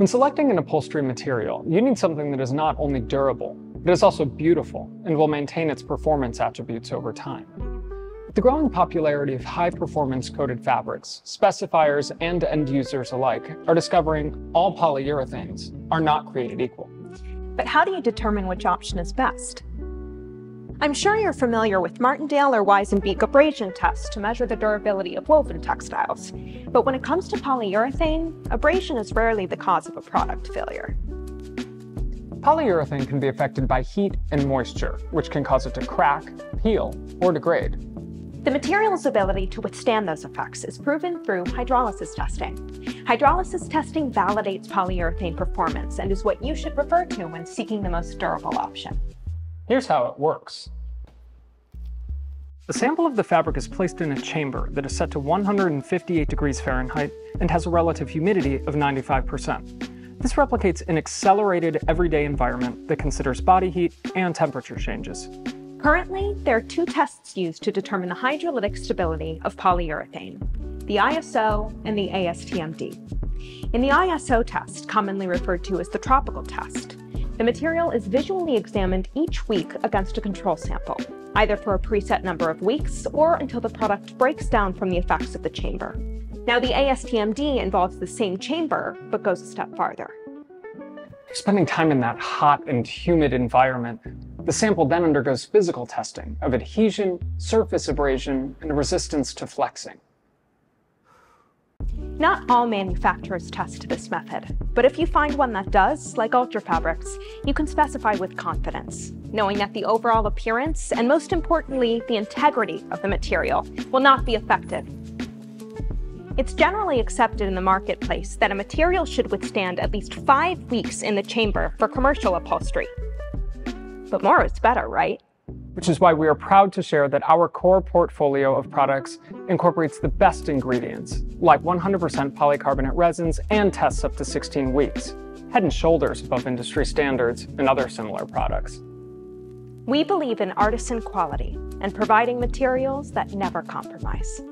When selecting an upholstery material, you need something that is not only durable, but is also beautiful and will maintain its performance attributes over time. With the growing popularity of high performance coated fabrics, specifiers and end users alike are discovering all polyurethanes are not created equal. But how do you determine which option is best? I'm sure you're familiar with Martindale or Wyzenbeek abrasion tests to measure the durability of woven textiles. But when it comes to polyurethane, abrasion is rarely the cause of a product failure. Polyurethane can be affected by heat and moisture, which can cause it to crack, peel, or degrade. The material's ability to withstand those effects is proven through hydrolysis testing. Hydrolysis testing validates polyurethane performance and is what you should refer to when seeking the most durable option. Here's how it works. A sample of the fabric is placed in a chamber that is set to 158 degrees Fahrenheit and has a relative humidity of 95%. This replicates an accelerated everyday environment that considers body heat and temperature changes. Currently, there are two tests used to determine the hydrolytic stability of polyurethane, the ISO and the ASTMD. In the ISO test, commonly referred to as the tropical test, the material is visually examined each week against a control sample, either for a preset number of weeks or until the product breaks down from the effects of the chamber. Now, the ASTMD involves the same chamber, but goes a step farther. Spending time in that hot and humid environment, the sample then undergoes physical testing of adhesion, surface abrasion, and resistance to flexing. Not all manufacturers test this method, but if you find one that does, like Ultrafabrics, you can specify with confidence, knowing that the overall appearance and most importantly, the integrity of the material will not be affected. It's generally accepted in the marketplace that a material should withstand at least five weeks in the chamber for commercial upholstery. But more is better, right? Which is why we are proud to share that our core portfolio of products incorporates the best ingredients, like 100% polycarbonate resins and tests up to 16 weeks, head and shoulders above industry standards and other similar products. We believe in artisan quality and providing materials that never compromise.